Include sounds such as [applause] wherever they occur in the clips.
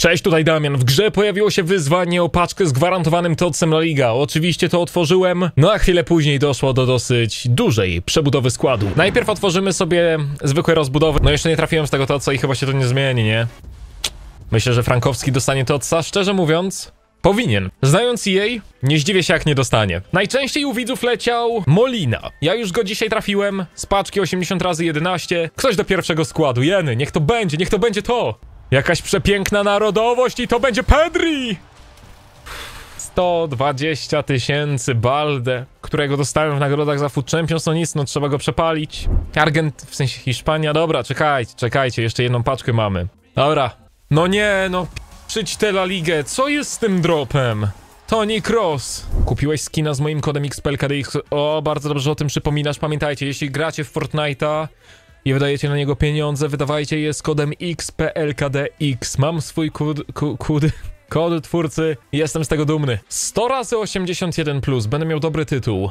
Cześć, tutaj Damian. W grze pojawiło się wyzwanie o paczkę z gwarantowanym tocem La Liga. Oczywiście to otworzyłem, no a chwilę później doszło do dosyć dużej przebudowy składu. Najpierw otworzymy sobie zwykłe rozbudowy. No jeszcze nie trafiłem z tego toca i chyba się to nie zmieni, nie? Myślę, że Frankowski dostanie toca, szczerze mówiąc... Powinien. Znając jej, nie zdziwię się jak nie dostanie. Najczęściej u widzów leciał Molina. Ja już go dzisiaj trafiłem z paczki 80 razy 11. Ktoś do pierwszego składu. Jeny, niech to będzie, niech to będzie to. Jakaś przepiękna narodowość i to będzie Pedri! 120 tysięcy Balde, którego dostałem w nagrodach za Food Champions, no nic, no trzeba go przepalić. Argent, w sensie Hiszpania, dobra, czekajcie, czekajcie, jeszcze jedną paczkę mamy. Dobra. No nie, no przyć tę La Ligę, co jest z tym dropem? Tony Cross. Kupiłeś skina z moim kodem XPLKDX. O, bardzo dobrze o tym przypominasz. Pamiętajcie, jeśli gracie w Fortnite'a i wydajecie na niego pieniądze, wydawajcie je z kodem XPLKDX. Mam swój kod, ku- kod, [laughs] kod twórcy jestem z tego dumny. 100 razy 81 plus, będę miał dobry tytuł.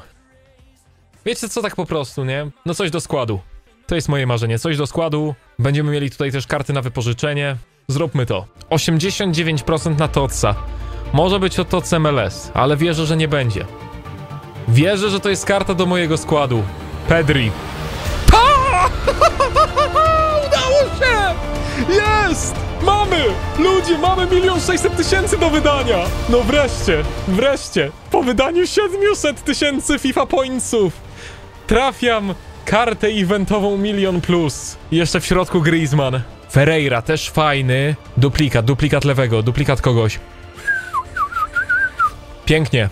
Wiecie co, tak po prostu, nie? No coś do składu. To jest moje marzenie, coś do składu. Będziemy mieli tutaj też karty na wypożyczenie. Zróbmy to. 89% na TOTSa. Może być to TOTS MLS, ale wierzę, że nie będzie. Wierzę, że to jest karta do mojego składu. Pedri. [laughs] Udało się! Jest! Mamy! Ludzie, mamy milion sześćset tysięcy do wydania! No wreszcie, wreszcie! Po wydaniu 700 tysięcy FIFA Pointsów trafiam kartę eventową milion plus. Jeszcze w środku Griezmann. Ferreira też fajny. Duplikat, duplikat lewego, duplikat kogoś. Pięknie.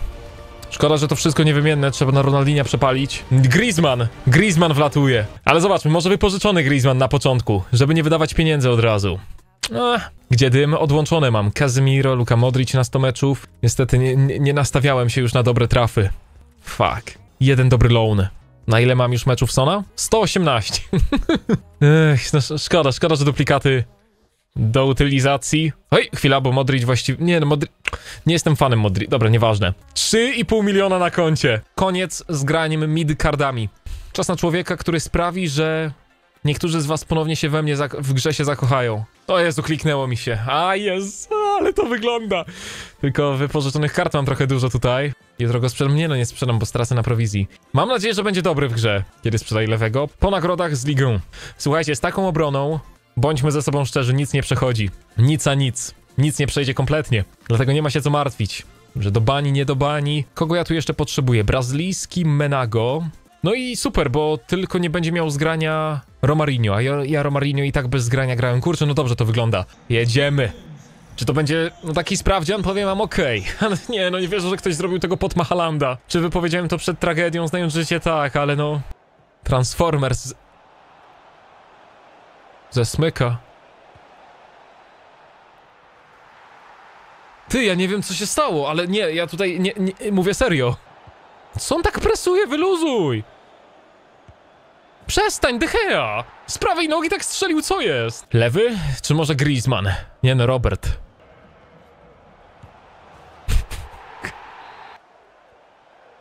Szkoda, że to wszystko niewymienne, trzeba na Ronaldinia przepalić. Griezmann! Griezmann wlatuje. Ale zobaczmy, może wypożyczony Griezmann na początku, żeby nie wydawać pieniędzy od razu. Ach, gdzie dym? Odłączone mam. Casemiro, Luka Modric na 100 meczów. Niestety nie, nie, nie nastawiałem się już na dobre trafy. Fuck. Jeden dobry loan. Na ile mam już meczów Sona? 118. [laughs] Ech, no sz- szkoda, szkoda, że duplikaty do utylizacji. Oj, chwila, bo Modric właściwie... Nie, no Modric... Nie jestem fanem Modric. Dobra, nieważne. 3,5 miliona na koncie. Koniec z graniem mid-cardami. Czas na człowieka, który sprawi, że niektórzy z was ponownie się we mnie w grze się zakochają. O Jezu, kliknęło mi się. A jest, ale to wygląda. Tylko wypożyczonych kart mam trochę dużo tutaj. Jutro go sprzedam. Nie no, nie sprzedam, bo stracę na prowizji. Mam nadzieję, że będzie dobry w grze, kiedy sprzedaj lewego. Po nagrodach z ligą. Słuchajcie, z taką obroną, bądźmy ze sobą szczerzy, nic nie przechodzi. Nic a nic. Nic nie przejdzie kompletnie. Dlatego nie ma się co martwić. Że do bani, nie do bani. Kogo ja tu jeszcze potrzebuję? Brazylijski Menago. No i super, bo tylko nie będzie miał zgrania Romarinho, a ja, ja Romarinho i tak bez zgrania grałem. Kurczę, no dobrze to wygląda. Jedziemy. Czy to będzie no, taki sprawdzian? Powiem wam okej. [laughs] Ale nie, no nie wierzę, że ktoś zrobił tego pod Mahalanda. Czy wypowiedziałem to przed tragedią, znając życie? Tak, ale no... Transformers... Ze smyka. Ty, ja nie wiem co się stało, ale nie, ja tutaj nie, nie mówię serio. Co on tak presuje? Wyluzuj! Przestań, De Gea! Z prawej nogi tak strzelił, co jest? Lewy? Czy może Griezmann? Nie no, Robert.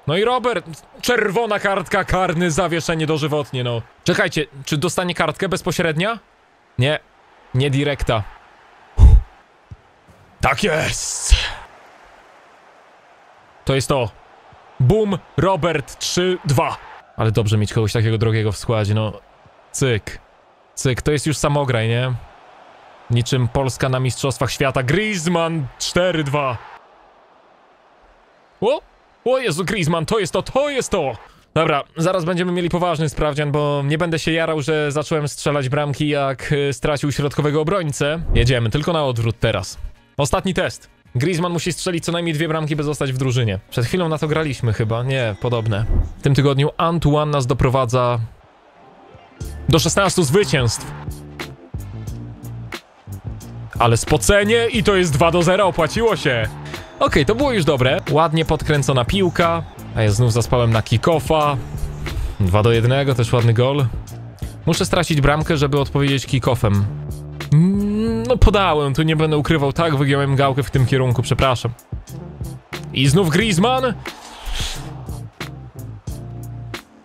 No i Robert, czerwona kartka, karny, zawieszenie dożywotnie, no. Czekajcie, czy dostanie kartkę bezpośrednia? Nie, nie direkta. Tak jest! To jest to. Boom, Robert 3-2. Ale dobrze mieć kogoś takiego drogiego w składzie, no. Cyk. Cyk, to jest już samograj, nie? Niczym Polska na Mistrzostwach Świata. Griezmann 4-2. O! O Jezu, Griezmann, to jest to, to jest to! Dobra, zaraz będziemy mieli poważny sprawdzian, bo nie będę się jarał, że zacząłem strzelać bramki jak y, stracił środkowego obrońcę. Jedziemy, tylko na odwrót teraz. Ostatni test. Griezmann musi strzelić co najmniej dwie bramki, by zostać w drużynie. Przed chwilą na to graliśmy chyba, nie, podobne. W tym tygodniu Antoine nas doprowadza do 16 zwycięstw. Ale spocenie i to jest 2 do 0, opłaciło się. Okej, to było już dobre. Ładnie podkręcona piłka, a ja znów zaspałem na kick-offa. 2 do 1, też ładny gol. Muszę stracić bramkę, żeby odpowiedzieć kick-offem. Mm, No podałem, tu nie będę ukrywał, tak wygiąłem gałkę w tym kierunku, przepraszam. I znów Griezmann.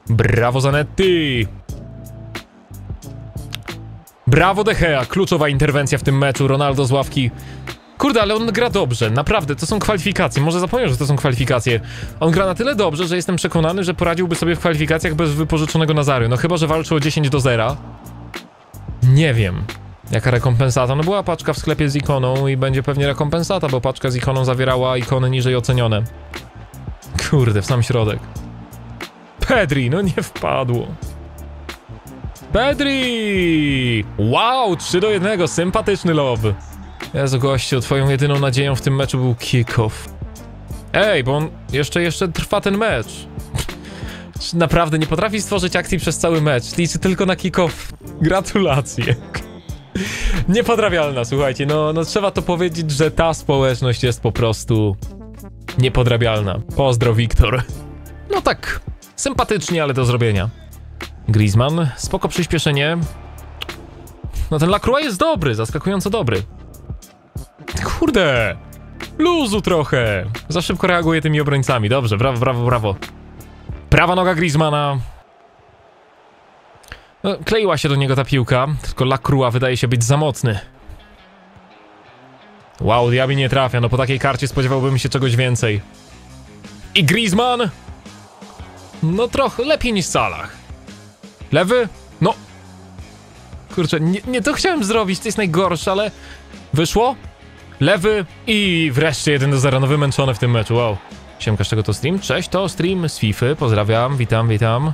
Brawo Zanetti. Brawo De Gea, kluczowa interwencja w tym meczu. Ronaldo z ławki Kurde, ale on gra dobrze, naprawdę, to są kwalifikacje. Może zapomniał, że to są kwalifikacje. On gra na tyle dobrze, że jestem przekonany, że poradziłby sobie w kwalifikacjach bez wypożyczonego Nazary. No chyba, że walczył o 10 do 0. Nie wiem. Jaka rekompensata? No była paczka w sklepie z ikoną i będzie pewnie rekompensata, bo paczka z ikoną zawierała ikony niżej ocenione. Kurde, w sam środek. Pedri, no nie wpadło. Pedri! Wow, 3 do 1, sympatyczny lob. Jezu gościu, twoją jedyną nadzieją w tym meczu był kick-off. Ej, bo on jeszcze, jeszcze trwa ten mecz. [laughs] Naprawdę nie potrafi stworzyć akcji przez cały mecz. Liczy tylko na kick-off. Gratulacje. [laughs] Niepodrabialna, słuchajcie, no, no trzeba to powiedzieć, że ta społeczność jest po prostu niepodrabialna. Pozdro, Wiktor. No tak, sympatycznie, ale do zrobienia. Griezmann, spoko przyspieszenie. No ten Lacroix jest dobry, zaskakująco dobry. Kurde! Luzu trochę! Za szybko reaguje tymi obrońcami. Dobrze, brawo, brawo, brawo. Prawa noga Griezmana. No, kleiła się do niego ta piłka, tylko Lacroix wydaje się być za mocny. Wow, Diaby nie trafia, no po takiej karcie spodziewałbym się czegoś więcej. I Griezmann? No trochę lepiej niż Salah. Lewy? No. Kurczę, nie, nie to chciałem zrobić, to jest najgorsze, ale wyszło. Lewy i wreszcie 1 do 0, no wymęczony w tym meczu, wow. Siemka, z czego to stream? Cześć, to stream z FIFA, pozdrawiam, witam, witam.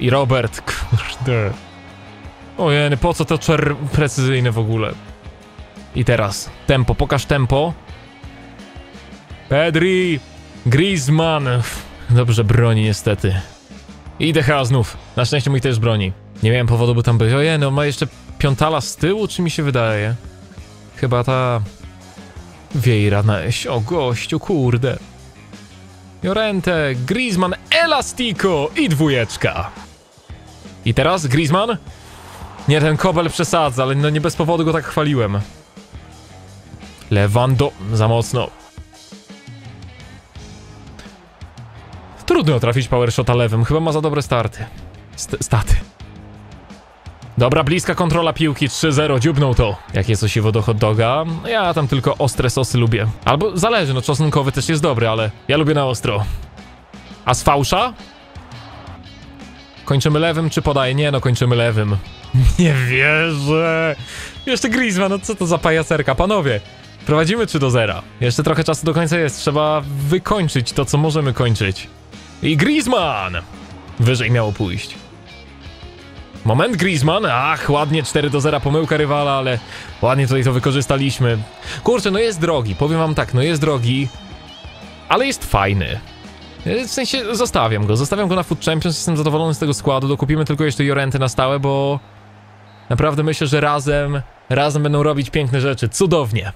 I Robert, kurde. Ojej, po co to czer precyzyjne w ogóle? I teraz, tempo, pokaż tempo. Pedri, Griezmann. Dobrze broni niestety. I DH znów. Na szczęście mój też broni. Nie miałem powodu, by tam być. Ojej, no ma jeszcze piątala z tyłu, czy mi się wydaje? Chyba ta... Wiejra na O gościu, kurde. Jorente, Griezmann, Elastico i dwójeczka. I teraz Griezmann? Nie, ten Kobel przesadza, ale no nie bez powodu go tak chwaliłem. Lewando... za mocno. Trudno trafić powershota lewym, chyba ma za dobre starty. St staty. Dobra, bliska kontrola piłki, 3-0, dziubnął to. Jakie sosiwo do hot doga? Ja tam tylko ostre sosy lubię. Albo zależy, no czosnkowy też jest dobry, ale ja lubię na ostro. A z fałsza? Kończymy lewym, czy podaje? Nie, no kończymy lewym. [laughs] Nie wierzę. Jeszcze Griezmann, no co to za pajacerka, panowie. Prowadzimy 3 do 0. Jeszcze trochę czasu do końca jest, trzeba wykończyć to, co możemy kończyć. I Griezmann! Wyżej miało pójść. Moment, Griezmann. Ach, ładnie 4 do 0 pomyłka rywala, ale ładnie tutaj to wykorzystaliśmy. Kurczę, no jest drogi, powiem wam tak, no jest drogi, ale jest fajny. W sensie zostawiam go, zostawiam go na Food Champions, jestem zadowolony z tego składu, dokupimy tylko jeszcze Jorentę na stałe, bo naprawdę myślę, że razem, razem będą robić piękne rzeczy, cudownie.